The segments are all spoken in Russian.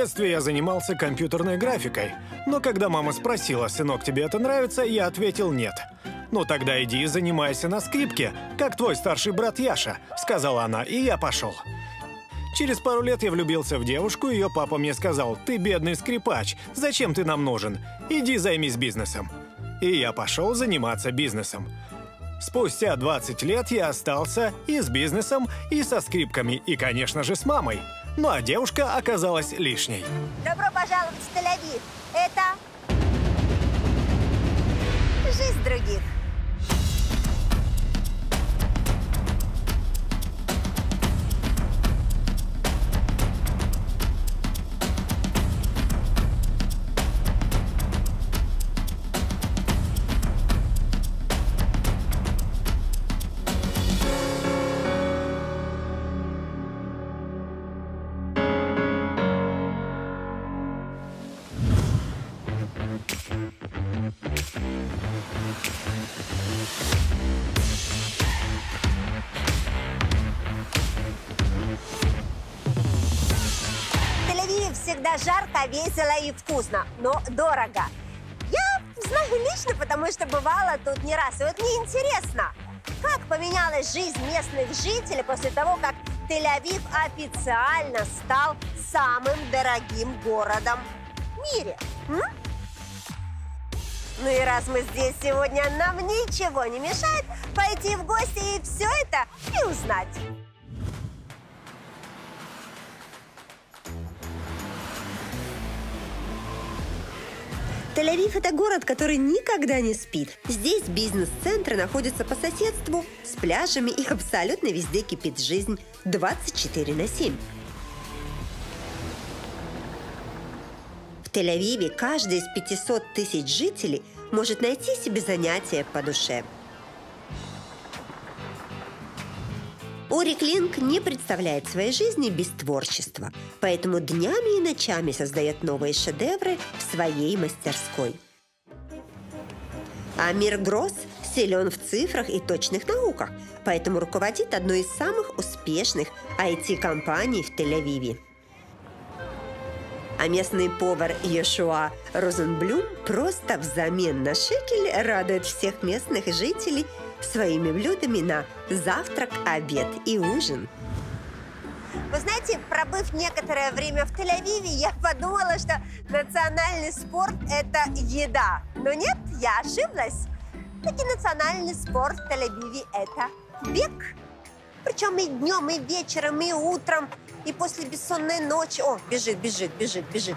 детстве я занимался компьютерной графикой, но когда мама спросила, «Сынок, тебе это нравится?», я ответил «нет». «Ну тогда иди и занимайся на скрипке, как твой старший брат Яша», — сказала она, и я пошел. Через пару лет я влюбился в девушку, ее папа мне сказал, «Ты бедный скрипач, зачем ты нам нужен? Иди займись бизнесом». И я пошел заниматься бизнесом. Спустя 20 лет я остался и с бизнесом, и со скрипками, и, конечно же, с мамой. Ну а девушка оказалась лишней. Добро пожаловать в Тель-Авив. Это... Жизнь других. Всегда жарко, весело и вкусно, но дорого. Я знаю лично, потому что бывала тут не раз. И вот мне интересно, как поменялась жизнь местных жителей после того, как Тель-Авив официально стал самым дорогим городом в мире? М? Ну и раз мы здесь сегодня, нам ничего не мешает пойти в гости и все это и узнать. Тель-Авив – это город, который никогда не спит. Здесь бизнес-центры находятся по соседству с пляжами, и абсолютно везде кипит жизнь 24 на 7. В Тель-Авиве каждый из 500 тысяч жителей может найти себе занятие по душе. Ори Клинк не представляет своей жизни без творчества, поэтому днями и ночами создает новые шедевры в своей мастерской. Амир Гросс силен в цифрах и точных науках, поэтому руководит одной из самых успешных IT-компаний в Тель-Авиве. А местный повар Йошуа Розенблюм просто взамен на шекель радует всех местных жителей своими блюдами на завтрак, обед и ужин. Вы знаете, пробыв некоторое время в Тель-Авиве, я подумала, что национальный спорт – это еда. Но нет, я ошиблась. Таки национальный спорт в Тель-Авиве – это бег. Причем и днем, и вечером, и утром, и после бессонной ночи. О, бежит, бежит, бежит, бежит.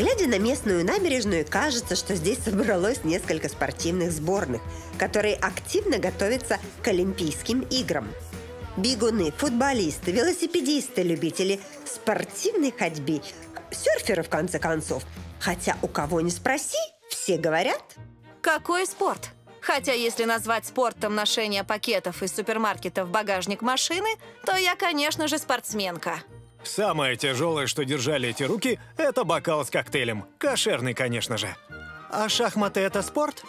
Глядя на местную набережную, кажется, что здесь собралось несколько спортивных сборных, которые активно готовятся к Олимпийским играм. Бегуны, футболисты, велосипедисты, любители спортивной ходьбы, серферы, в конце концов. Хотя у кого не спроси, все говорят. Какой спорт? Хотя если назвать спортом ношение пакетов из супермаркета в багажник машины, то я, конечно же, спортсменка. Самое тяжелое, что держали эти руки, это бокал с коктейлем. Кошерный, конечно же. А шахматы – это спорт?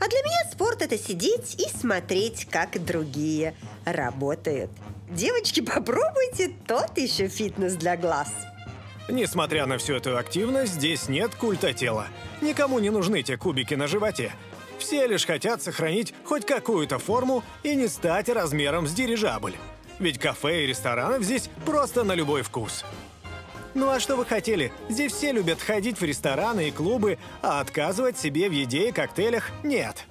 А для меня спорт – это сидеть и смотреть, как другие работают. Девочки, попробуйте, тот еще фитнес для глаз. Несмотря на всю эту активность, здесь нет культа тела. Никому не нужны те кубики на животе. Все лишь хотят сохранить хоть какую-то форму и не стать размером с дирижабль. Ведь кафе и ресторанов здесь просто на любой вкус. Ну а что вы хотели? Здесь все любят ходить в рестораны и клубы, а отказывать себе в еде и коктейлях нет.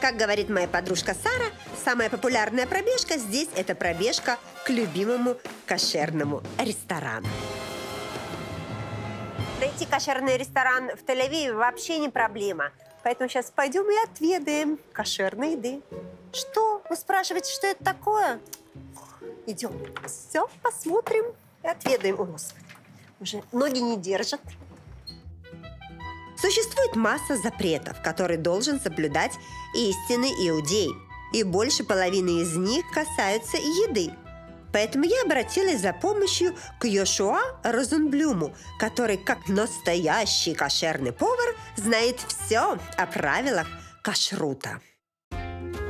Как говорит моя подружка Сара, самая популярная пробежка здесь – это пробежка к любимому кошерному ресторану. Найти кошерный ресторан в Тель-Авиве вообще не проблема. Поэтому сейчас пойдем и отведаем кошерной еды. Что? Вы спрашиваете, что это такое? Идем. Все, посмотрим и отведаем. О, уже ноги не держат. Существует масса запретов, которые должен соблюдать истинный иудей. И больше половины из них касаются еды. Поэтому я обратилась за помощью к Йошуа Розенблюму, который, как настоящий кошерный повар, знает все о правилах кашрута.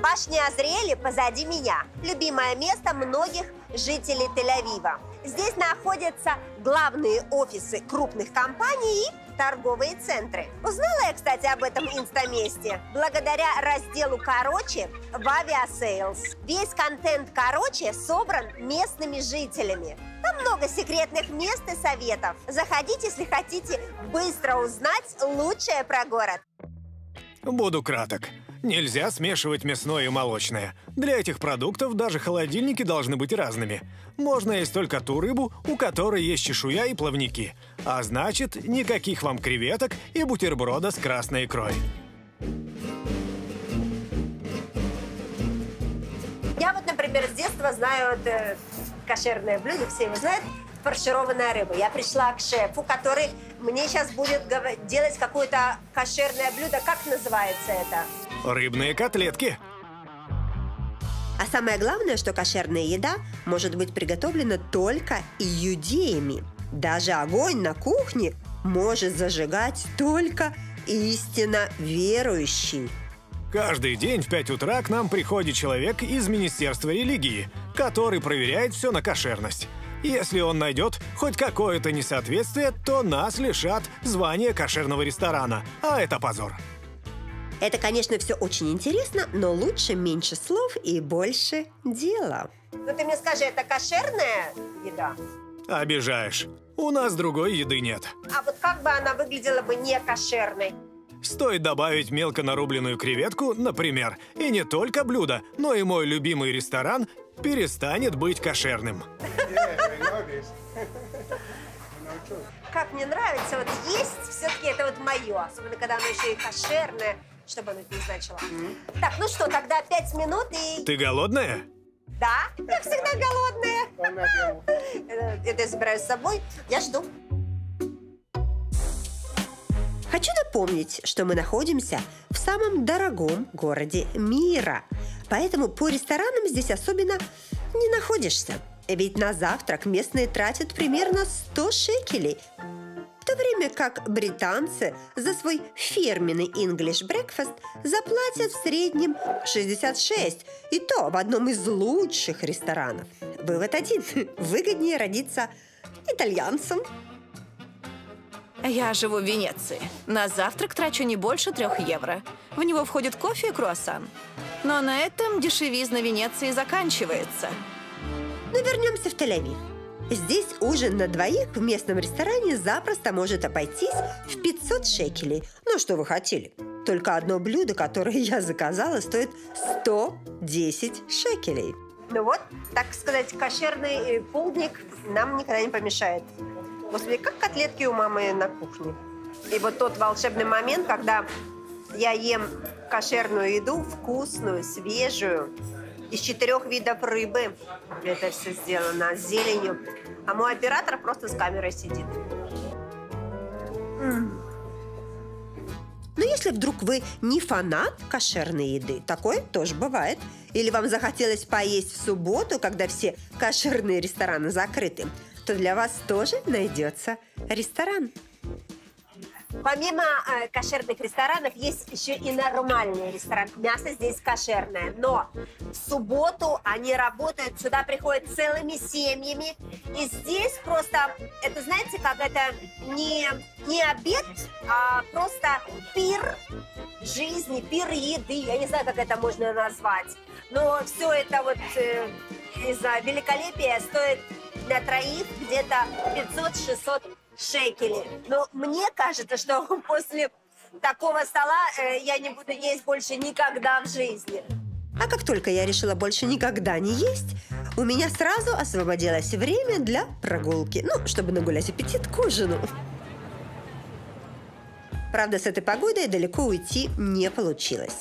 Башни Азриэли позади меня. Любимое место многих жителей Тель-Авива. Здесь находятся главные офисы крупных компаний и торговые центры. Узнала я, кстати, об этом инстаместе благодаря разделу «Короче» в Aviasales. Весь контент «Короче» собран местными жителями. Там много секретных мест и советов. Заходите, если хотите быстро узнать лучшее про город. Буду краток. Нельзя смешивать мясное и молочное. Для этих продуктов даже холодильники должны быть разными. Можно есть только ту рыбу, у которой есть чешуя и плавники. А значит, никаких вам креветок и бутерброда с красной икрой. Я вот, например, с детства знаю это кошерное блюдо, все его знают, фаршированная рыба. Я пришла к шефу, который мне сейчас будет делать какое-то кошерное блюдо. Как называется это? Рыбные котлетки. А самое главное, что кошерная еда может быть приготовлена только иудеями. Даже огонь на кухне может зажигать только истинно верующий. Каждый день в 5 утра к нам приходит человек из Министерства религии, который проверяет все на кошерность. Если он найдет хоть какое-то несоответствие, то нас лишат звания кошерного ресторана, а это позор. Это, конечно, все очень интересно, но лучше меньше слов и больше дела. Ну ты мне скажи, это кошерная еда? Обижаешь. У нас другой еды нет. А вот как бы она выглядела бы не кошерной? Стоит добавить мелко нарубленную креветку, например, и не только блюдо, но и мой любимый ресторан перестанет быть кошерным. Как мне нравится, вот есть все-таки это вот мое, особенно когда оно еще и кошерное, чтобы оно не значило. Так, ну что, тогда пять минут и... Ты голодная? Да, я всегда голодная. Это я забираю с собой. Я жду. Хочу напомнить, что мы находимся в самом дорогом городе мира. Поэтому по ресторанам здесь особенно не находишься. Ведь на завтрак местные тратят примерно 100 шекелей. В то время как британцы за свой фирменный English breakfast заплатят в среднем 66, и то в одном из лучших ресторанов. Вывод один. Выгоднее родиться итальянцем. Я живу в Венеции. На завтрак трачу не больше трех евро. В него входит кофе и круассан. Но на этом дешевизна Венеции заканчивается. Но вернемся в Тель-Авив. Здесь ужин на двоих в местном ресторане запросто может обойтись в 500 шекелей. Ну, что вы хотели? Только одно блюдо, которое я заказала, стоит 110 шекелей. Ну вот, так сказать, кошерный полдник нам никогда не помешает. Господи, как котлетки у мамы на кухне. И вот тот волшебный момент, когда я ем кошерную еду, вкусную, свежую, из четырех видов рыбы. Это все сделано с зеленью. А мой оператор просто с камерой сидит. Но если вдруг вы не фанат кошерной еды, такое тоже бывает, или вам захотелось поесть в субботу, когда все кошерные рестораны закрыты, то для вас тоже найдется ресторан. Помимо э, кошерных ресторанов есть еще и нормальные рестораны. Мясо здесь кошерное, но в субботу они работают, сюда приходят целыми семьями. И здесь просто, это знаете, как это не, не обед, а просто пир жизни, пир еды. Я не знаю, как это можно назвать. Но все это вот э, из-за великолепия стоит для троих где-то 500-600 шекелей. Но мне кажется, что после такого стола э, я не буду есть больше никогда в жизни. А как только я решила больше никогда не есть, у меня сразу освободилось время для прогулки. Ну, чтобы нагулять аппетит к ужину. Правда, с этой погодой далеко уйти не получилось.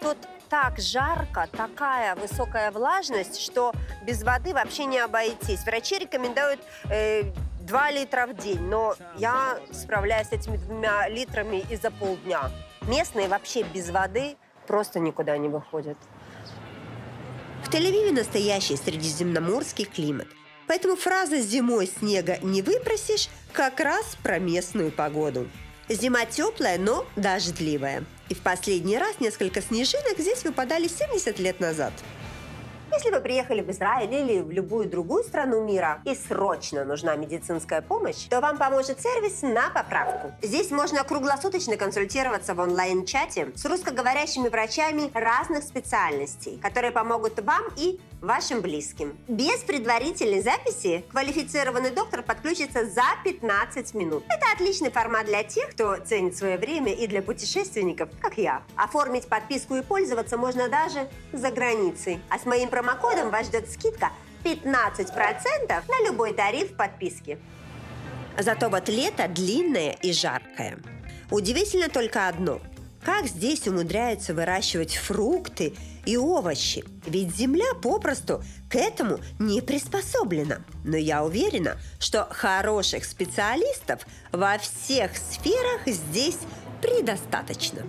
Тут так жарко, такая высокая влажность, что без воды вообще не обойтись. Врачи рекомендуют э, 2 литра в день, но я справляюсь с этими двумя литрами и за полдня. Местные вообще без воды просто никуда не выходят. В Тель-Авиве настоящий средиземноморский климат. Поэтому фраза «зимой снега не выпросишь» как раз про местную погоду. Зима теплая, но дождливая. И в последний раз несколько снежинок здесь выпадали 70 лет назад. Если вы приехали в Израиль или в любую другую страну мира и срочно нужна медицинская помощь, то вам поможет сервис на поправку. Здесь можно круглосуточно консультироваться в онлайн-чате с русскоговорящими врачами разных специальностей, которые помогут вам и вашим близким. Без предварительной записи квалифицированный доктор подключится за 15 минут. Это отличный формат для тех, кто ценит свое время и для путешественников, как я. Оформить подписку и пользоваться можно даже за границей. А с моим промокодом вас ждет скидка 15% на любой тариф подписки. Зато вот лето длинное и жаркое. Удивительно только одно. Как здесь умудряются выращивать фрукты и овощи? Ведь земля попросту к этому не приспособлена. Но я уверена, что хороших специалистов во всех сферах здесь предостаточно.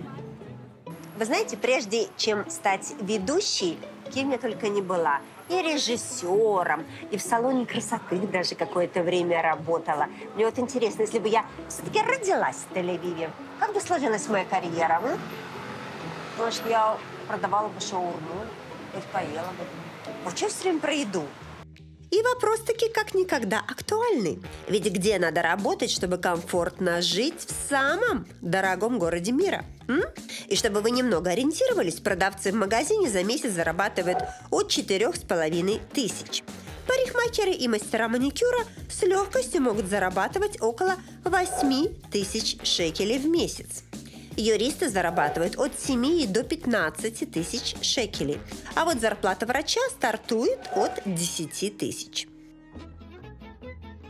Вы знаете, прежде чем стать ведущей, кем я только не была. И режиссером, и в салоне красоты даже какое-то время работала. Мне вот интересно, если бы я все-таки родилась в Тель-Авиве, как бы сложилась моя карьера? М? Может, я продавала бы шаурму, хоть поела бы. Вот что все время про еду? И вопрос таки как никогда актуальный. Ведь где надо работать, чтобы комфортно жить в самом дорогом городе мира? М? И чтобы вы немного ориентировались, продавцы в магазине за месяц зарабатывают от четырех с половиной тысяч. Парикмахеры и мастера маникюра с легкостью могут зарабатывать около 8 тысяч шекелей в месяц. Юристы зарабатывают от 7 до 15 тысяч шекелей, а вот зарплата врача стартует от 10 тысяч.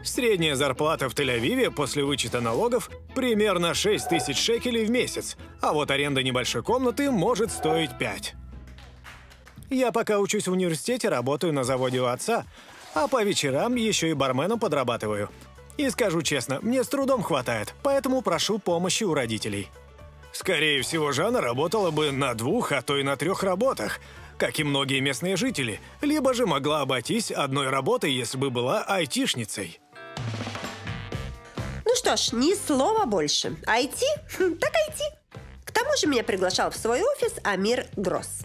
Средняя зарплата в Тель-Авиве после вычета налогов примерно 6 тысяч шекелей в месяц, а вот аренда небольшой комнаты может стоить 5. Я пока учусь в университете, работаю на заводе у отца, а по вечерам еще и барменом подрабатываю. И скажу честно, мне с трудом хватает, поэтому прошу помощи у родителей. Скорее всего, Жанна работала бы на двух, а то и на трех работах, как и многие местные жители, либо же могла обойтись одной работой, если бы была айтишницей. Ну что ж, ни слова больше. IT? Хм, так IT. К тому же меня приглашал в свой офис Амир Гросс.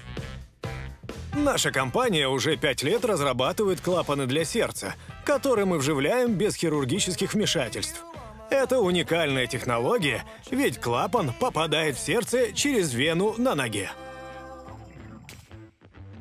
Наша компания уже пять лет разрабатывает клапаны для сердца, которые мы вживляем без хирургических вмешательств. Это уникальная технология, ведь клапан попадает в сердце через вену на ноге.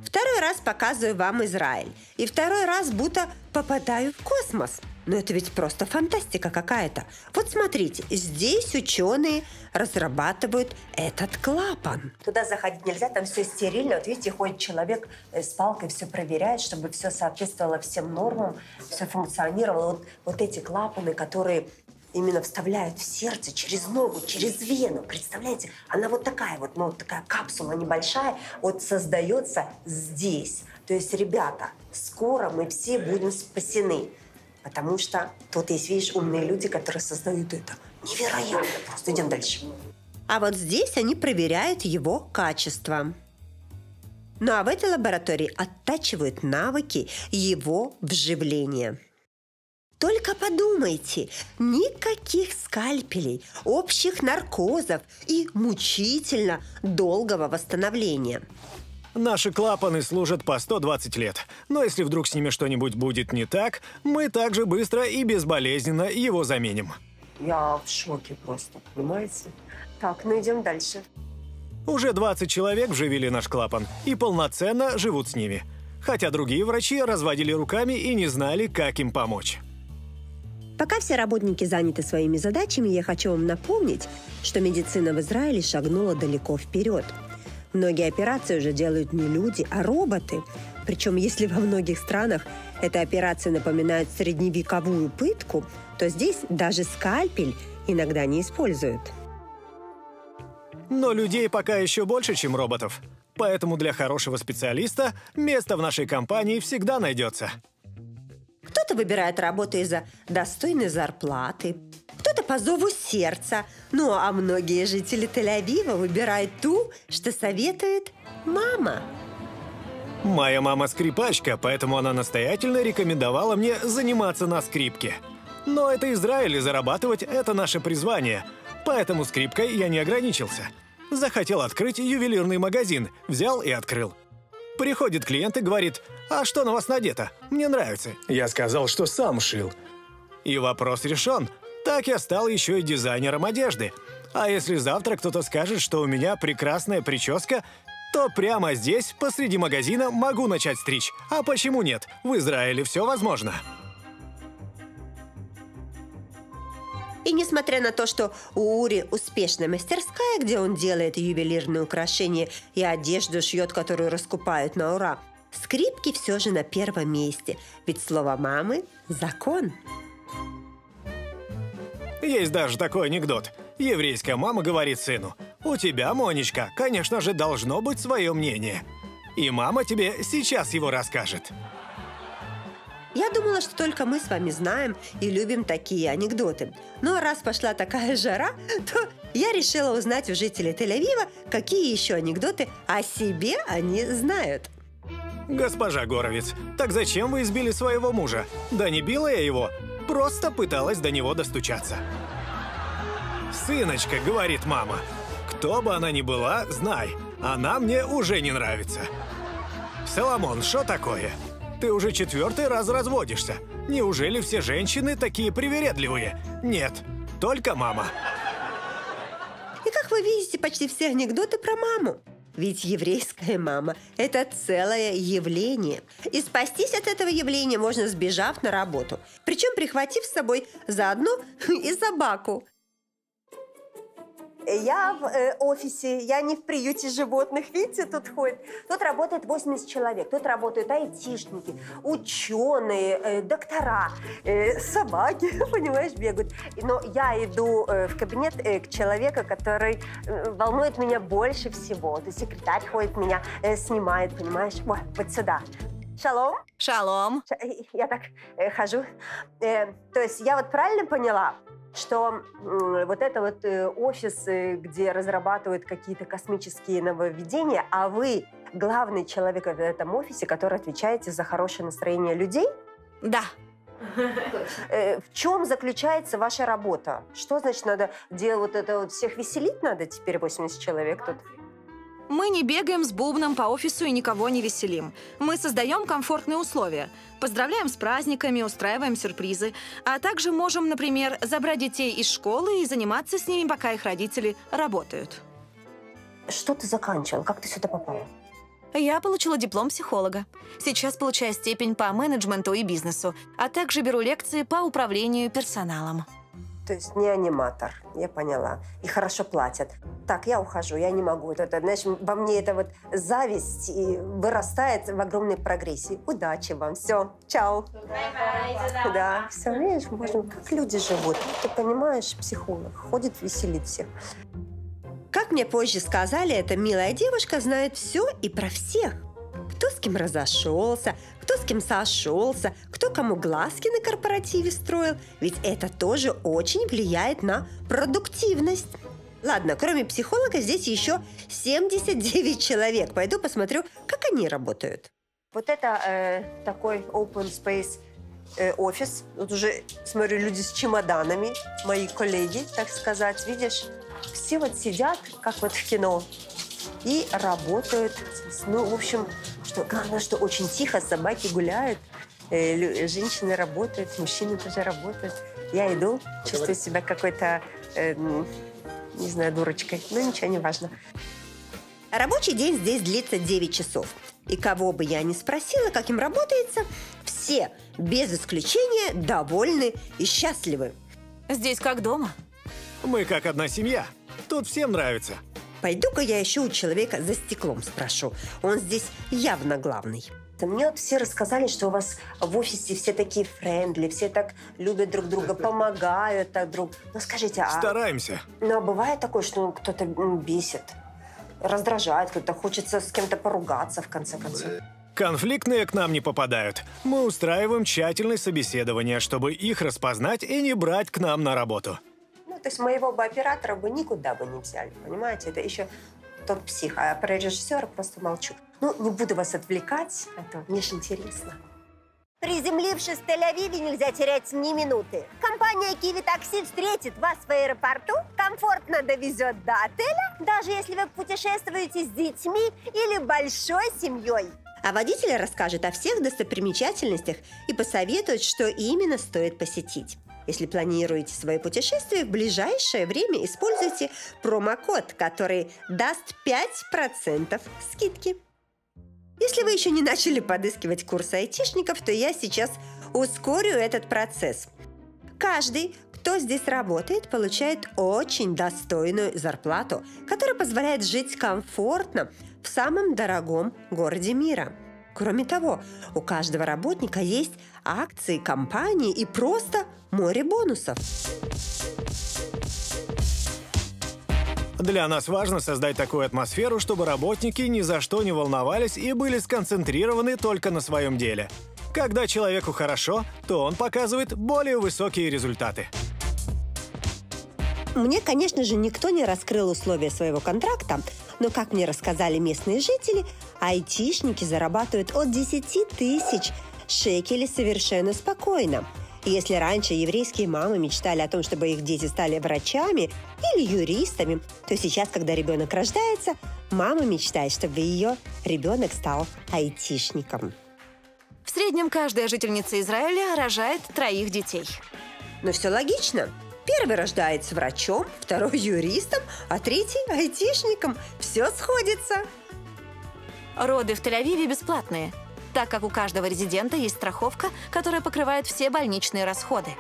Второй раз показываю вам Израиль. И второй раз будто попадаю в космос. Но это ведь просто фантастика какая-то. Вот смотрите, здесь ученые разрабатывают этот клапан. Туда заходить нельзя, там все стерильно. Вот видите, ходит человек э, с палкой, все проверяет, чтобы все соответствовало всем нормам, все функционировало. Вот, вот эти клапаны, которые именно вставляют в сердце через ногу, через вену. Представляете? Она вот такая вот, ну, вот такая капсула небольшая, вот создается здесь. То есть, ребята, скоро мы все будем спасены. Потому что тут есть, видишь, умные люди, которые создают это. Невероятно. Просто идем дальше. А вот здесь они проверяют его качество. Ну а в этой лаборатории оттачивают навыки его вживления. Только подумайте, никаких скальпелей, общих наркозов и мучительно долгого восстановления. Наши клапаны служат по 120 лет, но если вдруг с ними что-нибудь будет не так, мы также быстро и безболезненно его заменим. Я в шоке просто, понимаете? Так, ну идем дальше. Уже 20 человек вживили наш клапан и полноценно живут с ними. Хотя другие врачи разводили руками и не знали, как им помочь. Пока все работники заняты своими задачами, я хочу вам напомнить, что медицина в Израиле шагнула далеко вперед. Многие операции уже делают не люди, а роботы. Причем, если во многих странах эта операция напоминает средневековую пытку, то здесь даже скальпель иногда не используют. Но людей пока еще больше, чем роботов. Поэтому для хорошего специалиста место в нашей компании всегда найдется. Кто-то выбирает работу из-за достойной зарплаты, кто-то по зову сердца. Ну, а многие жители Тель-Авива выбирают ту, что советует мама. Моя мама скрипачка, поэтому она настоятельно рекомендовала мне заниматься на скрипке. Но это Израиль, и зарабатывать – это наше призвание. Поэтому скрипкой я не ограничился. Захотел открыть ювелирный магазин, взял и открыл. Приходит клиент и говорит, «А что на вас надето? Мне нравится». Я сказал, что сам шил. И вопрос решен. Так я стал еще и дизайнером одежды. А если завтра кто-то скажет, что у меня прекрасная прическа, то прямо здесь, посреди магазина, могу начать стричь. А почему нет? В Израиле все возможно. И несмотря на то, что у Ури успешная мастерская, где он делает ювелирные украшения и одежду шьет, которую раскупают на ура, скрипки все же на первом месте, ведь слово мамы – закон. Есть даже такой анекдот. Еврейская мама говорит сыну, «У тебя, Монечка, конечно же, должно быть свое мнение. И мама тебе сейчас его расскажет». Я думала, что только мы с вами знаем и любим такие анекдоты. Но раз пошла такая жара, то я решила узнать у жителей Тель-Авива, какие еще анекдоты о себе они знают. Госпожа Горовец, так зачем вы избили своего мужа? Да не била я его, просто пыталась до него достучаться. «Сыночка», — говорит мама, — «кто бы она ни была, знай, она мне уже не нравится». «Соломон, что такое? Ты уже четвертый раз разводишься. Неужели все женщины такие привередливые? Нет, только мама». И как вы видите, почти все анекдоты про маму. Ведь еврейская мама – это целое явление. И спастись от этого явления можно, сбежав на работу. Причем прихватив с собой заодно и собаку. Я в э, офисе, я не в приюте животных. Видите, тут ходит. Тут работает 80 человек. Тут работают айтишники, ученые, э, доктора, э, собаки, понимаешь, бегают. Но я иду э, в кабинет э, к человеку, который э, волнует меня больше всего. То есть секретарь ходит, меня э, снимает, понимаешь? Вот, вот сюда. Шалом. Шалом. Ша- Я так э, хожу. Э, то есть я вот правильно поняла, что вот это вот э, офис, где разрабатывают какие-то космические нововведения, а вы главный человек в этом офисе, который отвечаете за хорошее настроение людей. Да. Э, в чем заключается ваша работа? Что значит надо делать вот это вот всех веселить надо теперь 80 человек тут? Мы не бегаем с бубном по офису и никого не веселим. Мы создаем комфортные условия. Поздравляем с праздниками, устраиваем сюрпризы. А также можем, например, забрать детей из школы и заниматься с ними, пока их родители работают. Что ты заканчивал? Как ты сюда попала? Я получила диплом психолога. Сейчас получаю степень по менеджменту и бизнесу, а также беру лекции по управлению персоналом. То есть не аниматор, я поняла. И хорошо платят. Так, я ухожу, я не могу. Это, знаешь, во мне это вот зависть и вырастает в огромной прогрессии. Удачи вам, все, чао. Да, все, видишь, можно, как люди живут. Ты понимаешь, психолог, ходит, веселит всех. Как мне позже сказали, эта милая девушка знает все и про всех. Кто с кем разошелся, кто с кем сошелся, кто кому глазки на корпоративе строил. Ведь это тоже очень влияет на продуктивность. Ладно, кроме психолога здесь еще 79 человек. Пойду посмотрю, как они работают. Вот это э, такой open space э, офис. Тут уже, смотрю, люди с чемоданами, мои коллеги, так сказать. Видишь, все вот сидят, как вот в кино, и работают. Ну, в общем, что главное, что очень тихо, собаки гуляют, э, женщины работают, мужчины тоже работают. Я иду, чувствую себя какой-то, э, не знаю, дурочкой. Но ничего, не важно. Рабочий день здесь длится 9 часов. И кого бы я ни спросила, как им работается, все, без исключения, довольны и счастливы. Здесь как дома. Мы как одна семья. Тут всем нравится. Пойду-ка я еще у человека за стеклом спрошу. Он здесь явно главный. Мне вот все рассказали, что у вас в офисе все такие френдли, все так любят друг друга, помогают так друг. Ну скажите, а... Стараемся. Но бывает такое, что кто-то бесит, раздражает, кто-то хочется с кем-то поругаться в конце концов. Конфликтные к нам не попадают. Мы устраиваем тщательное собеседование, чтобы их распознать и не брать к нам на работу. То есть моего бы оператора бы никуда бы не взяли, понимаете? Это еще тот псих, а про режиссера просто молчу. Ну, не буду вас отвлекать, а то мне же интересно. Приземлившись в Тель-Авиве, нельзя терять ни минуты. Компания Kiwi Taxi встретит вас в аэропорту, комфортно довезет до отеля, даже если вы путешествуете с детьми или большой семьей. А водитель расскажет о всех достопримечательностях и посоветует, что именно стоит посетить. Если планируете свое путешествие, в ближайшее время используйте промокод, который даст 5% скидки. Если вы еще не начали подыскивать курсы айтишников, то я сейчас ускорю этот процесс. Каждый, кто здесь работает, получает очень достойную зарплату, которая позволяет жить комфортно в самом дорогом городе мира. Кроме того, у каждого работника есть акции компании и просто море бонусов. Для нас важно создать такую атмосферу, чтобы работники ни за что не волновались и были сконцентрированы только на своем деле. Когда человеку хорошо, то он показывает более высокие результаты. Мне, конечно же, никто не раскрыл условия своего контракта, но, как мне рассказали местные жители, айтишники зарабатывают от 10 тысяч шекелей совершенно спокойно. И если раньше еврейские мамы мечтали о том, чтобы их дети стали врачами или юристами, то сейчас, когда ребенок рождается, мама мечтает, чтобы ее ребенок стал айтишником. В среднем каждая жительница Израиля рожает троих детей. Но все логично. Первый рождается врачом, второй юристом, а третий айтишником. Все сходится. Роды в Тель-Авиве бесплатные, так как у каждого резидента есть страховка, которая покрывает все больничные расходы.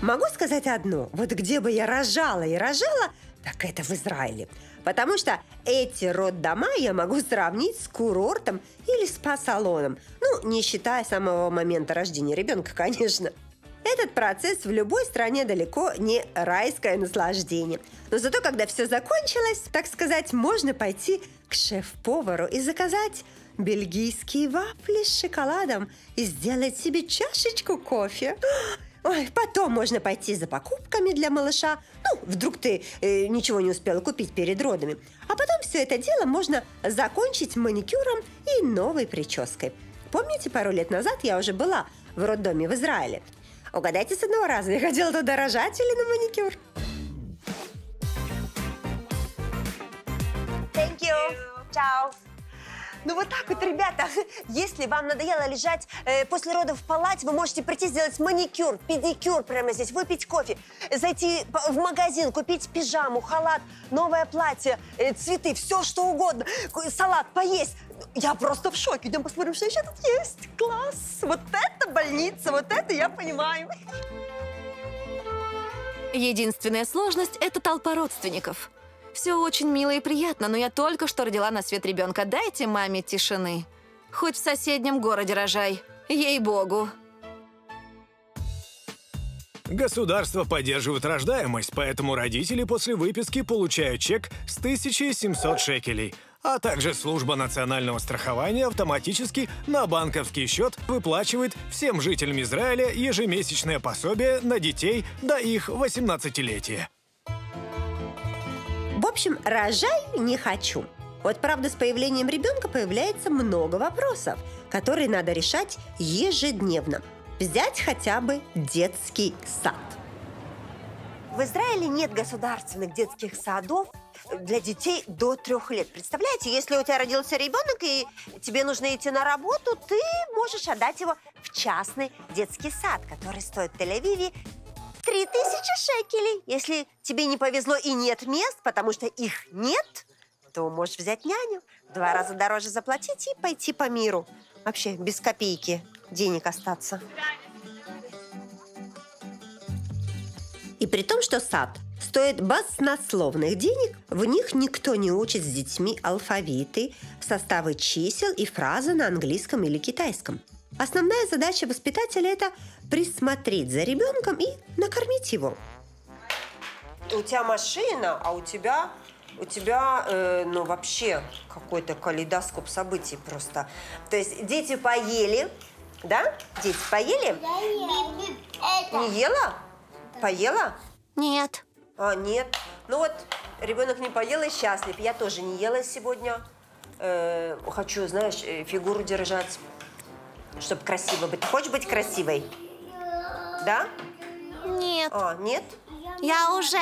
Могу сказать одно. Вот где бы я рожала и рожала, так это в Израиле. Потому что эти роддома я могу сравнить с курортом или спа-салоном. Ну, не считая самого момента рождения ребенка, конечно. Этот процесс в любой стране далеко не райское наслаждение. Но зато, когда все закончилось, так сказать, можно пойти к шеф-повару и заказать бельгийские вафли с шоколадом и сделать себе чашечку кофе. Ой, потом можно пойти за покупками для малыша. Ну, вдруг ты э, ничего не успела купить перед родами. А потом все это дело можно закончить маникюром и новой прической. Помните, пару лет назад я уже была в роддоме в Израиле? Угадайте с одного раза, я хотела туда рожать или на маникюр? Thank you. Чао. Ну вот так вот, ребята, если вам надоело лежать э, после родов в палате, вы можете прийти сделать маникюр, педикюр прямо здесь, выпить кофе, зайти в магазин, купить пижаму, халат, новое платье, э, цветы, все что угодно, салат, поесть. Я просто в шоке. Идем посмотрим, что еще тут есть. Класс! Вот это больница, вот это я понимаю. Единственная сложность – это толпа родственников. Все очень мило и приятно, но я только что родила на свет ребенка. Дайте маме тишины. Хоть в соседнем городе рожай. Ей-богу. Государство поддерживает рождаемость, поэтому родители после выписки получают чек с 1700 шекелей. А также служба национального страхования автоматически на банковский счет выплачивает всем жителям Израиля ежемесячное пособие на детей до их 18-летия. В общем, рожай не хочу. Вот правда, с появлением ребенка появляется много вопросов, которые надо решать ежедневно. Взять хотя бы детский сад. В Израиле нет государственных детских садов для детей до трех лет. Представляете, если у тебя родился ребенок и тебе нужно идти на работу, ты можешь отдать его в частный детский сад, который стоит в Тель-Авиве 3000 шекелей. Если тебе не повезло и нет мест, потому что их нет, то можешь взять няню, два раза дороже заплатить и пойти по миру. Вообще без копейки денег остаться. И при том, что сад стоит баснословных денег, в них никто не учит с детьми алфавиты, составы чисел и фразы на английском или китайском. Основная задача воспитателя – это присмотреть за ребенком и накормить его. У тебя машина, а у тебя у тебя, э, ну, вообще какой-то калейдоскоп событий просто. То есть дети поели, да? Дети поели? Не ела? Поела? Нет. А, нет. Ну вот, ребенок не поел и счастлив. Я тоже не ела сегодня. э, хочу, знаешь, э, фигуру держать, чтобы красиво быть. Ты хочешь быть красивой? Да? Нет, А, нет? я уже.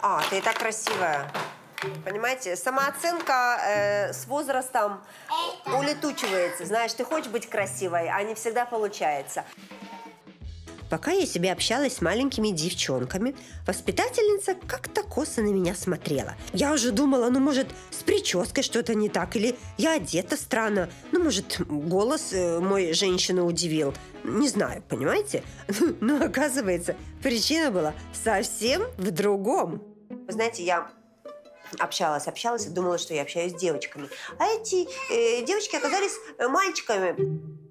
А, ты и так красивая. Понимаете, самооценка э, с возрастом улетучивается. Знаешь, ты хочешь быть красивой, а не всегда получается. Пока я себе общалась с маленькими девчонками, воспитательница как-то косо на меня смотрела. Я уже думала, ну, может, с прической что-то не так, или я одета странно, ну, может, голос э, мой женщину удивил. Не знаю, понимаете? Но оказывается, причина была совсем в другом. Вы знаете, я общалась, общалась и думала, что я общаюсь с девочками. А эти э, девочки оказались э, мальчиками.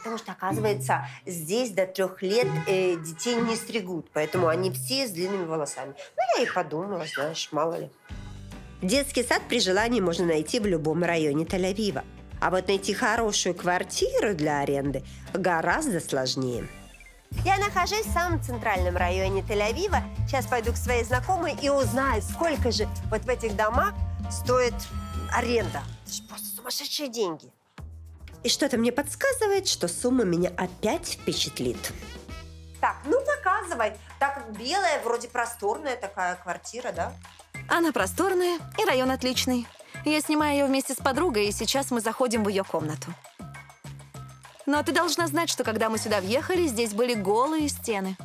Потому что, оказывается, здесь до трех лет э, детей не стригут, поэтому они все с длинными волосами. Ну, я и подумала, знаешь, мало ли. Детский сад при желании можно найти в любом районе Тель-Авива. А вот найти хорошую квартиру для аренды гораздо сложнее. Я нахожусь в самом центральном районе Тель-Авива. Сейчас пойду к своей знакомой и узнаю, сколько же вот в этих домах стоит аренда. Это же просто сумасшедшие деньги. И что-то мне подсказывает, что сумма меня опять впечатлит. Так, ну показывай. Так, белая, вроде просторная такая квартира, да? Она просторная и район отличный. Я снимаю ее вместе с подругой, и сейчас мы заходим в ее комнату. Но ты должна знать, что когда мы сюда въехали, здесь были голые стены.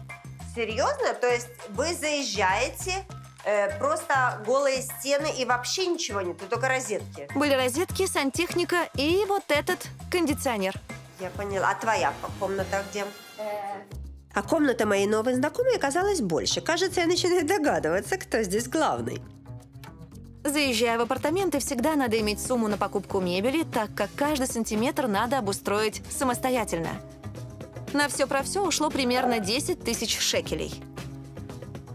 Серьезно? То есть вы заезжаете, э, просто голые стены и вообще ничего нет, только розетки? Были розетки, сантехника и вот этот кондиционер. Я поняла. А твоя комната где? А комната моей новой знакомой оказалась больше. Кажется, я начинаю догадываться, кто здесь главный. Заезжая в апартаменты, всегда надо иметь сумму на покупку мебели, так как каждый сантиметр надо обустроить самостоятельно. На все про все ушло примерно 10 тысяч шекелей.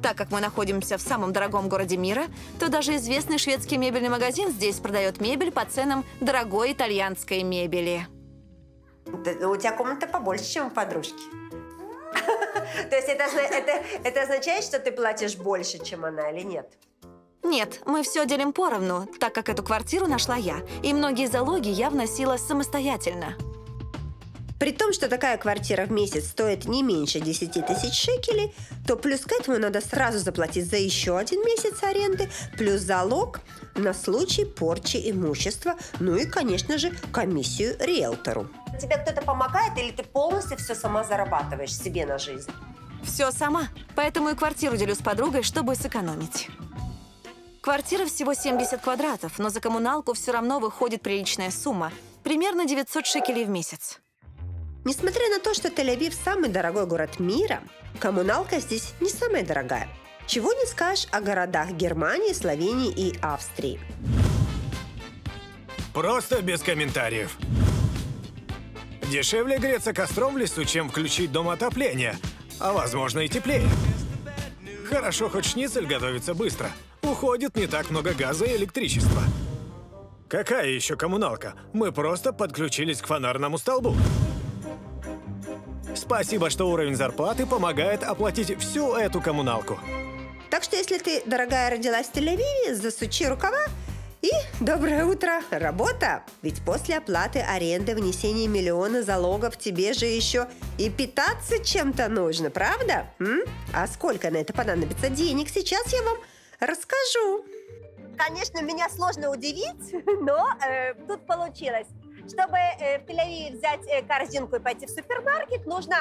Так как мы находимся в самом дорогом городе мира, то даже известный шведский мебельный магазин здесь продает мебель по ценам дорогой итальянской мебели. Ну, у тебя комната побольше, чем у подружки. То есть это, озна- это, это означает, что ты платишь больше, чем она, или нет? Нет, мы все делим поровну, так как эту квартиру нашла я, и многие залоги я вносила самостоятельно. При том, что такая квартира в месяц стоит не меньше 10 тысяч шекелей, то плюс к этому надо сразу заплатить за еще один месяц аренды, плюс залог на случай порчи имущества, ну и, конечно же, комиссию риэлтору. Тебе кто-то помогает или ты полностью все сама зарабатываешь себе на жизнь? Все сама, поэтому и квартиру делю с подругой, чтобы сэкономить. Квартира всего 70 квадратов, но за коммуналку все равно выходит приличная сумма. Примерно 900 шекелей в месяц. Несмотря на то, что Тель-Авив самый дорогой город мира, коммуналка здесь не самая дорогая. Чего не скажешь о городах Германии, Словении и Австрии. Просто без комментариев. Дешевле греться костром в лесу, чем включить дом отопления. А возможно и теплее. Хорошо, хоть шницель готовится быстро. Уходит не так много газа и электричества. Какая еще коммуналка? Мы просто подключились к фонарному столбу. Спасибо, что уровень зарплаты помогает оплатить всю эту коммуналку. Так что если ты, дорогая, родилась в Тель-Авиве, засучи рукава и доброе утро, работа! Ведь после оплаты аренды, внесения миллиона залогов тебе же еще и питаться чем-то нужно, правда? М? А сколько на это понадобится денег, сейчас я вам расскажу. Конечно, меня сложно удивить, но э, тут получилось. Чтобы э, в Тель-Авиве взять э, корзинку и пойти в супермаркет, нужно,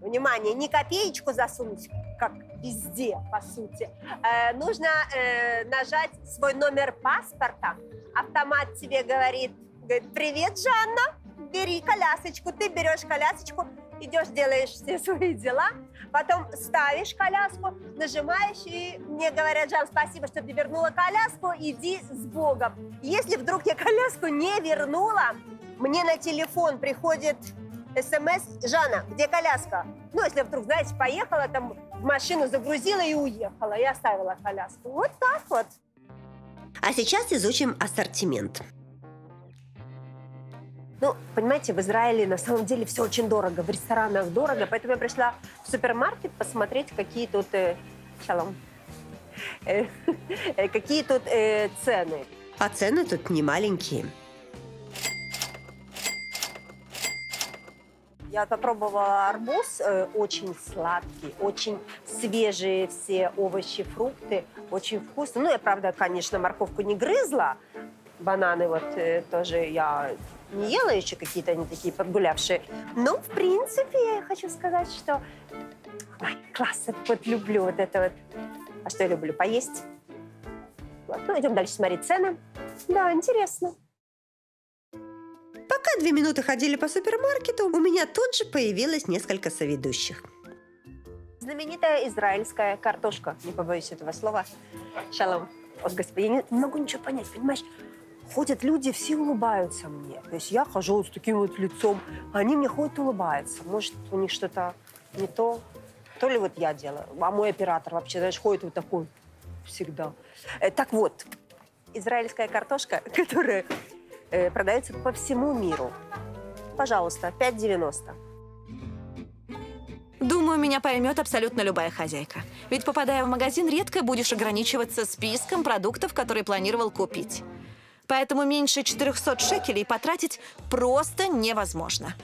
внимание, не копеечку засунуть, как везде, по сути. Э, нужно э, нажать свой номер паспорта. Автомат тебе говорит, говорит, привет, Жанна, бери колясочку. Ты берешь колясочку, идешь, делаешь все свои дела, потом ставишь коляску, нажимаешь, и мне говорят, Жан, спасибо, что ты вернула коляску, иди с Богом. Если вдруг я коляску не вернула, мне на телефон приходит смс, Жанна, где коляска? Ну, если вдруг, знаете, поехала там в машину, загрузила и уехала, и оставила коляску. Вот так вот. А сейчас изучим ассортимент. Ну, понимаете, в Израиле на самом деле все очень дорого, в ресторанах дорого, поэтому я пришла в супермаркет посмотреть, какие тут... Э, шалом. Э, э, какие тут э, цены. А цены тут не маленькие. Я попробовала арбуз, э, очень сладкий, очень свежие все овощи, фрукты, очень вкусно. Ну, я, правда, конечно, морковку не грызла, бананы вот э, тоже я не ела еще какие-то они такие подгулявшие. Но, в принципе, я хочу сказать, что... Ой, класс, вот люблю вот это вот. А что я люблю? Поесть. Вот. Ну, идем дальше смотреть цены. Да, интересно. Пока две минуты ходили по супермаркету, у меня тут же появилось несколько соведущих. Знаменитая израильская картошка, не побоюсь этого слова. Шалом. О, Господи, я не могу ничего понять, понимаешь? Ходят люди, все улыбаются мне. То есть я хожу вот с таким вот лицом, а они мне ходят улыбаются. Может, у них что-то не то. То ли вот я делаю. А мой оператор вообще, знаешь, ходит вот такой всегда. Э, так вот, израильская картошка, которая э, продается по всему миру. Пожалуйста, 5,90. Думаю, меня поймет абсолютно любая хозяйка. Ведь попадая в магазин, редко будешь ограничиваться списком продуктов, которые планировал купить. Поэтому меньше 400 шекелей потратить просто невозможно.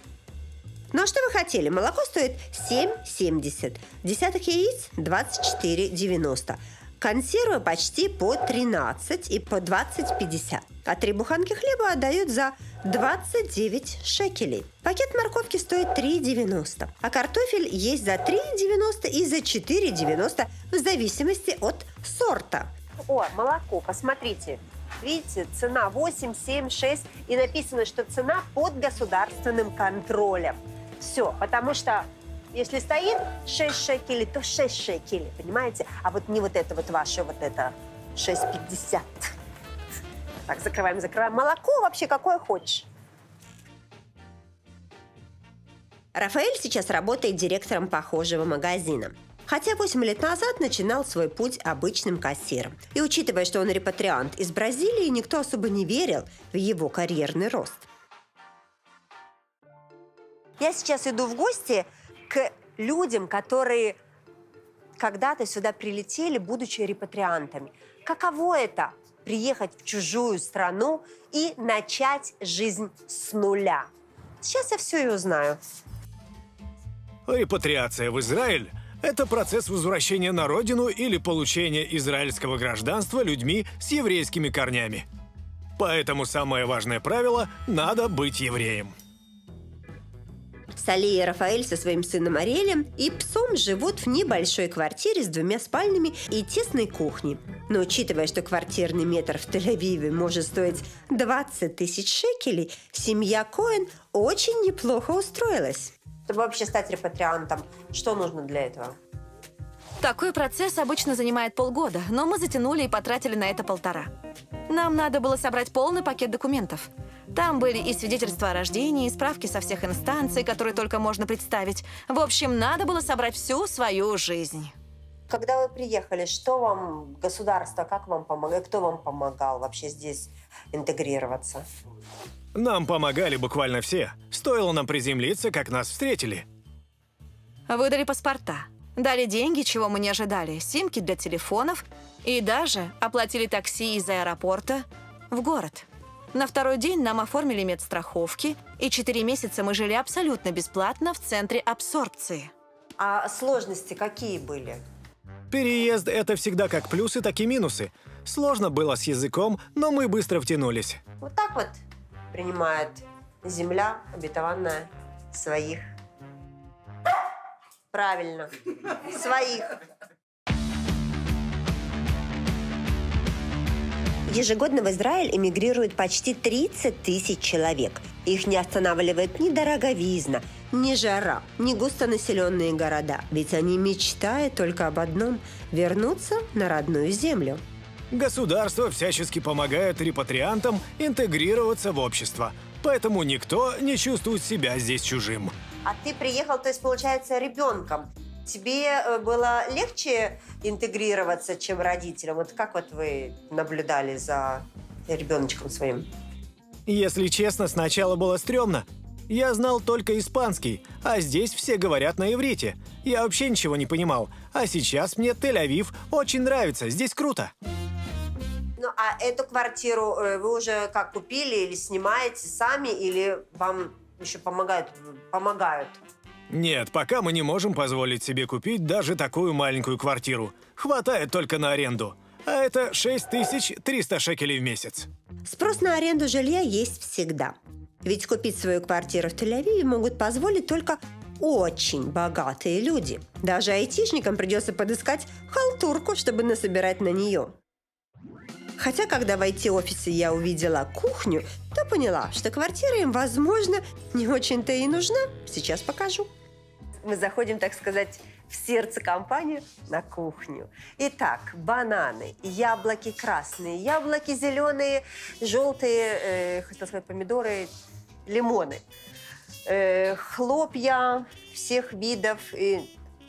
Ну а что вы хотели? Молоко стоит 7,70. Десяток яиц 24,90. Консервы почти по 13 и по 20,50. А три буханки хлеба отдают за 29 шекелей. Пакет морковки стоит 3,90. А картофель есть за 3,90 и за 4,90 в зависимости от сорта. О, молоко, посмотрите. Видите, цена 8, 7, 6. И написано, что цена под государственным контролем. Все, потому что если стоит 6 шекелей, то 6 шекелей, понимаете? А вот не вот это вот ваше, вот это 6,50. Так, закрываем, закрываем. Молоко вообще какое хочешь. Рафаэль сейчас работает директором похожего магазина. Хотя 8 лет назад начинал свой путь обычным кассиром. И учитывая, что он репатриант из Бразилии, никто особо не верил в его карьерный рост. Я сейчас иду в гости к людям, которые когда-то сюда прилетели, будучи репатриантами. Каково это – приехать в чужую страну и начать жизнь с нуля? Сейчас я все и узнаю. Репатриация в Израиль – это процесс возвращения на родину или получения израильского гражданства людьми с еврейскими корнями. Поэтому самое важное правило – надо быть евреем. Салли и Рафаэль со своим сыном Ариэлем и псом живут в небольшой квартире с двумя спальнями и тесной кухней. Но учитывая, что квартирный метр в Тель-Авиве может стоить 20 тысяч шекелей, семья Коэн очень неплохо устроилась. Чтобы вообще стать репатриантом, что нужно для этого? Такой процесс обычно занимает полгода, но мы затянули и потратили на это полтора. Нам надо было собрать полный пакет документов. Там были и свидетельства о рождении, и справки со всех инстанций, которые только можно представить. В общем, надо было собрать всю свою жизнь. Когда вы приехали, что вам государство, как вам помогало, кто вам помогал вообще здесь интегрироваться? Нам помогали буквально все. Стоило нам приземлиться, как нас встретили. Выдали паспорта, дали деньги, чего мы не ожидали, симки для телефонов и даже оплатили такси из аэропорта в город. На второй день нам оформили медстраховки, и четыре месяца мы жили абсолютно бесплатно в центре абсорбции. А сложности какие были? Переезд – это всегда как плюсы, так и минусы. Сложно было с языком, но мы быстро втянулись. Вот так вот принимает земля обетованная своих. Правильно, своих. Ежегодно в Израиль эмигрирует почти 30 тысяч человек. Их не останавливает ни дороговизна, ни жара, ни густонаселенные города. Ведь они мечтают только об одном – вернуться на родную землю. Государство всячески помогает репатриантам интегрироваться в общество, поэтому никто не чувствует себя здесь чужим. А ты приехал, то есть, получается, ребенком. Тебе э, было легче интегрироваться, чем родителям? Вот как вот вы наблюдали за ребеночком своим? Если честно, сначала было стрёмно. Я знал только испанский, а здесь все говорят на иврите. Я вообще ничего не понимал. А сейчас мне Тель-Авив очень нравится, здесь круто. Ну, а эту квартиру э, вы уже как купили или снимаете сами, или вам еще помогают? помогают? Нет, пока мы не можем позволить себе купить даже такую маленькую квартиру. Хватает только на аренду. А это 6300 шекелей в месяц. Спрос на аренду жилья есть всегда. Ведь купить свою квартиру в Тель-Авиве могут позволить только очень богатые люди. Даже айтишникам придется подыскать халтурку, чтобы насобирать на нее. Хотя, когда в IT-офисе я увидела кухню, то поняла, что квартира им, возможно, не очень-то и нужна. Сейчас покажу. Мы заходим, так сказать, в сердце компании на кухню. Итак, бананы, яблоки красные, яблоки зеленые, желтые, э, хотел сказать, помидоры, лимоны, э, хлопья всех видов, и,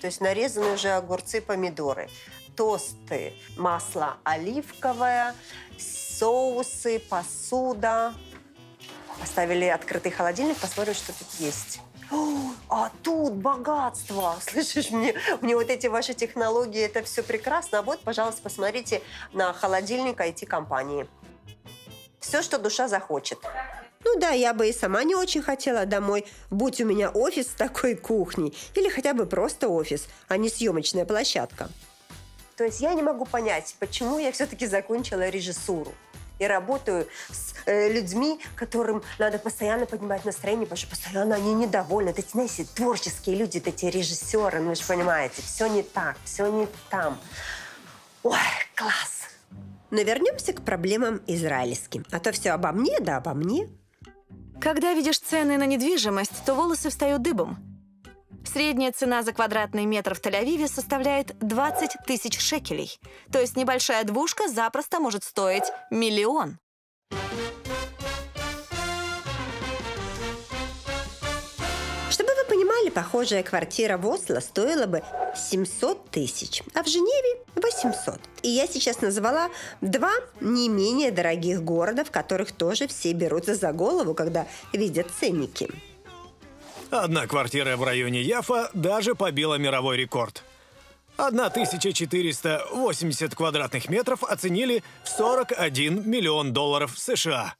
то есть нарезаны уже огурцы, помидоры, тосты, масло оливковое, соусы, посуда. Поставили открытый холодильник, посмотрим, что тут есть. А тут богатство! Слышишь, мне, мне вот эти ваши технологии, это все прекрасно. А вот, пожалуйста, посмотрите на холодильник IT-компании. Все, что душа захочет. Ну да, я бы и сама не очень хотела домой, будь у меня офис с такой кухней. Или хотя бы просто офис, а не съемочная площадка. То есть я не могу понять, почему я все-таки закончила режиссуру и работаю с э, людьми, которым надо постоянно поднимать настроение, потому что постоянно они недовольны. Это, знаете, творческие люди, эти режиссеры, ну вы же понимаете, все не так, все не там. Ой, класс! Но вернемся к проблемам израильским. А то все обо мне, да обо мне. Когда видишь цены на недвижимость, то волосы встают дыбом. Средняя цена за квадратный метр в Тель-Авиве составляет 20 тысяч шекелей. То есть небольшая двушка запросто может стоить миллион. Чтобы вы понимали, похожая квартира в Осло стоила бы 700 тысяч, а в Женеве 800. И я сейчас назвала два не менее дорогих города, в которых тоже все берутся за голову, когда видят ценники. Одна квартира в районе Яфа даже побила мировой рекорд. 1480 квадратных метров оценили в 41 миллион долларов США.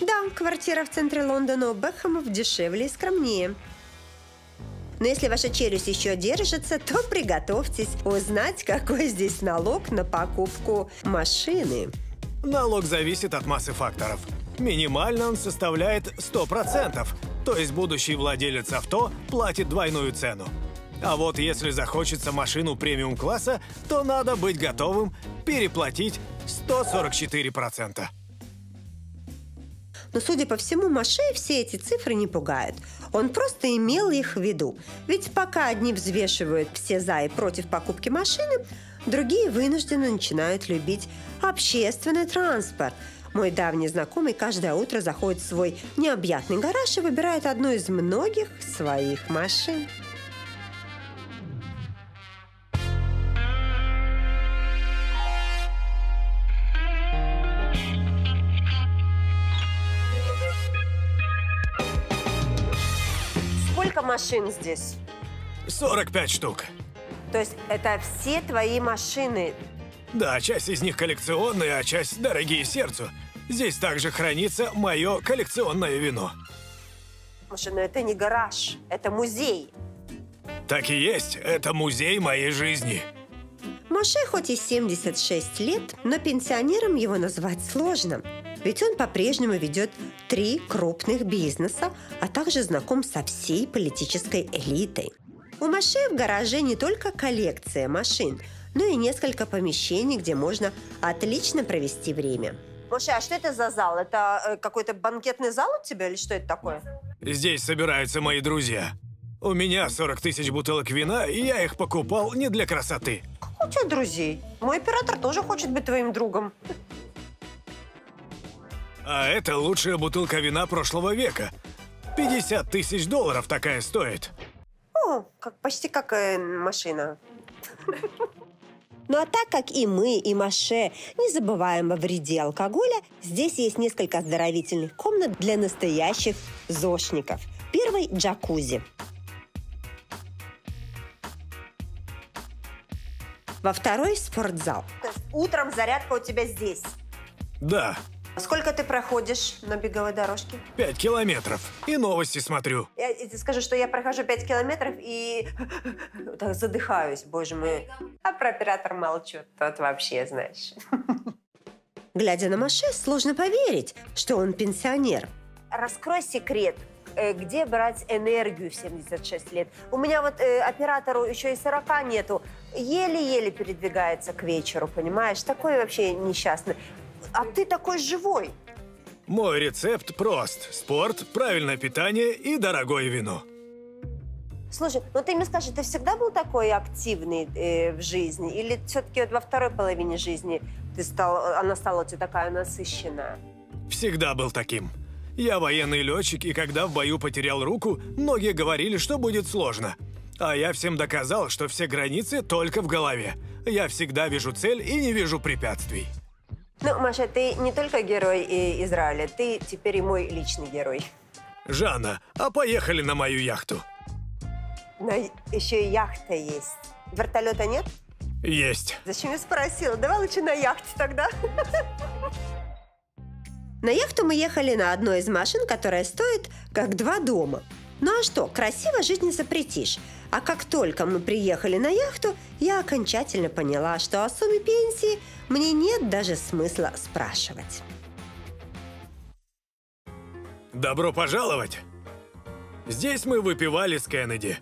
Да, квартира в центре Лондона у Бекхэмов дешевле и скромнее. Но если ваша челюсть еще держится, то приготовьтесь узнать, какой здесь налог на покупку машины. Налог зависит от массы факторов. Минимально он составляет 100%, то есть будущий владелец авто платит двойную цену. А вот если захочется машину премиум-класса, то надо быть готовым переплатить 144%. Но, судя по всему, Маше все эти цифры не пугают. Он просто имел их в виду. Ведь пока одни взвешивают все за и против покупки машины, другие вынуждены начинают любить общественный транспорт. Мой давний знакомый каждое утро заходит в свой необъятный гараж и выбирает одну из многих своих машин. Сколько машин здесь? 45 штук. То есть это все твои машины? Да, часть из них коллекционные, а часть дорогие сердцу. Здесь также хранится мое коллекционное вино. Слушай, но это не гараж, это музей. Так и есть, это музей моей жизни. Моше хоть и 76 лет, но пенсионером его назвать сложно. Ведь он по-прежнему ведет три крупных бизнеса, а также знаком со всей политической элитой. У Моше в гараже не только коллекция машин, но и несколько помещений, где можно отлично провести время. Моше, а что это за зал? Это э, какой-то банкетный зал у тебя или что это такое? Здесь собираются мои друзья. У меня 40 тысяч бутылок вина, и я их покупал не для красоты. Как у тебя друзей? Мой оператор тоже хочет быть твоим другом. А это лучшая бутылка вина прошлого века. 50 тысяч долларов такая стоит. О, как, почти как э, машина. Ну а так как и мы, и Маше не забываем о вреде алкоголя, здесь есть несколько оздоровительных комнат для настоящих зошников. Первый – джакузи. во второй спортзал. То есть утром зарядка у тебя здесь. Да, Сколько ты проходишь на беговой дорожке? пять километров. И новости смотрю. Я тебе скажу, что я прохожу 5 километров и так задыхаюсь, боже мой. А про оператор молчу, тот вообще, знаешь. Глядя на Маше, сложно поверить, что он пенсионер. Раскрой секрет, э, где брать энергию в 76 лет. У меня вот э, оператору еще и 40 нету. Еле-еле передвигается к вечеру, понимаешь? Такой вообще несчастный. А ты такой живой. Мой рецепт прост. Спорт, правильное питание и дорогое вино. Слушай, ну ты мне скажи, ты всегда был такой активный э, в жизни? Или все-таки вот во второй половине жизни ты стал, она стала у тебя такая насыщенная? Всегда был таким. Я военный летчик, и когда в бою потерял руку, многие говорили, что будет сложно. А я всем доказал, что все границы только в голове. Я всегда вижу цель и не вижу препятствий. Ну, Маша, ты не только герой Израиля, ты теперь и мой личный герой. Жанна, а поехали на мою яхту? Но еще и яхта есть. Вертолета нет? Есть. Зачем я спросила? Давай лучше на яхте тогда. На яхту мы ехали на одной из машин, которая стоит как два дома. Ну а что, красиво жить не запретишь. А как только мы приехали на яхту, я окончательно поняла, что о сумме пенсии мне нет даже смысла спрашивать. Добро пожаловать! Здесь мы выпивали с Кеннеди.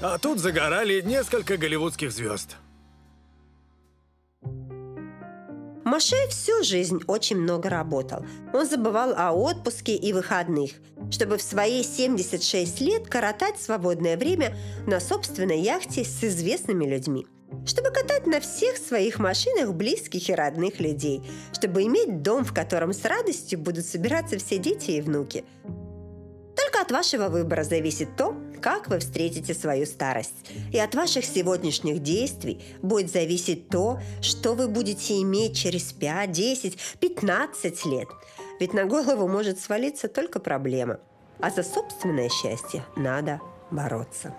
А тут загорали несколько голливудских звезд. Маше всю жизнь очень много работал. Он забывал о отпуске и выходных, чтобы в свои 76 лет коротать свободное время на собственной яхте с известными людьми. Чтобы катать на всех своих машинах близких и родных людей. Чтобы иметь дом, в котором с радостью будут собираться все дети и внуки. Только от вашего выбора зависит то, как вы встретите свою старость. И от ваших сегодняшних действий будет зависеть то, что вы будете иметь через 5, 10, 15 лет. Ведь на голову может свалиться только проблема. А за собственное счастье надо бороться.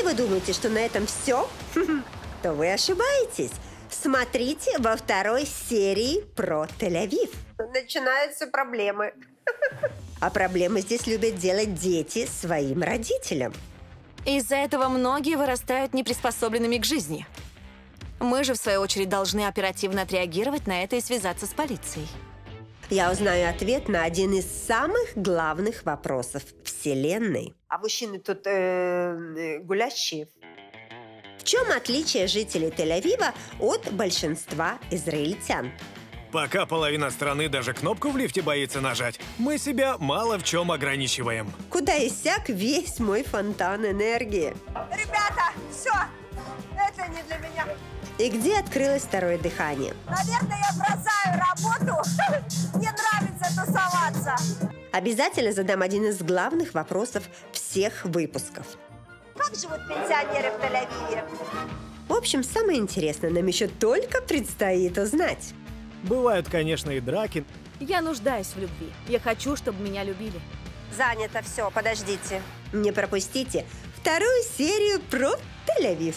Если вы думаете, что на этом все, то вы ошибаетесь. Смотрите во второй серии про Тель-Авив. Начинаются проблемы. А проблемы здесь любят делать дети своим родителям. Из-за этого многие вырастают неприспособленными к жизни. Мы же, в свою очередь, должны оперативно отреагировать на это и связаться с полицией. Я узнаю ответ на один из самых главных вопросов Вселенной. А мужчины тут э, э, гулящие. В чем отличие жителей Тель-Авива от большинства израильтян? Пока половина страны даже кнопку в лифте боится нажать, мы себя мало в чем ограничиваем. Куда иссяк весь мой фонтан энергии? Ребята, все, это не для меня. И где открылось второе дыхание? Наверное, я бросаю работу. Мне нравится тусоваться. Обязательно задам один из главных вопросов всех выпусков. Как живут пенсионеры в Тель-Авиве? В общем, самое интересное нам еще только предстоит узнать. Бывают, конечно, и драки, Я нуждаюсь в любви. Я хочу, чтобы меня любили. Занято все, подождите. Не пропустите вторую серию про Тель-Авив.